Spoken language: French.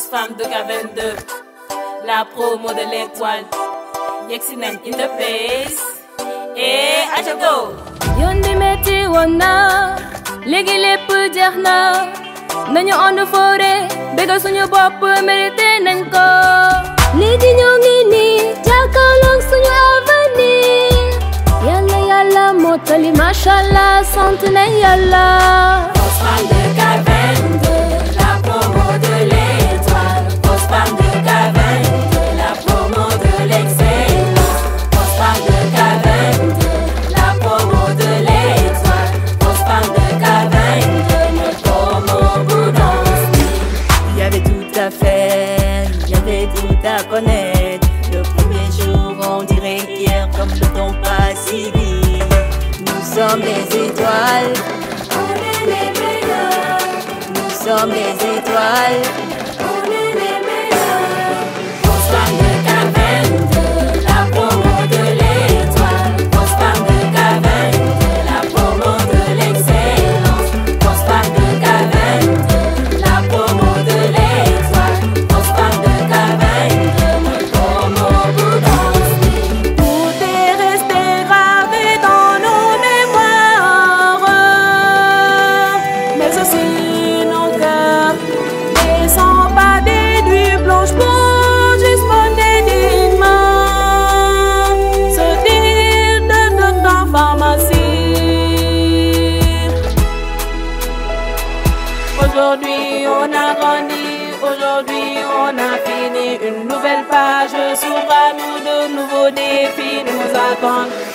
Femme de K22, la promo de l'étoile. Yexinen in the place. Et go! yoon bi metti woon na léegi lépp jeex na nañu ànd foore. Bégal suñu bopp mérité nañ ko. Léegi ñoo ngi nii jàkkaarloog suñu avenir. Yàlla yàlla mottali machallah sant nañ yàlla le temps passe si vite. Nous sommes les étoiles, nous sommes les étoiles. Aujourd'hui on a grandi, aujourd'hui on a fini. Une nouvelle page s'ouvre à nous. De nouveaux défis nous attendent.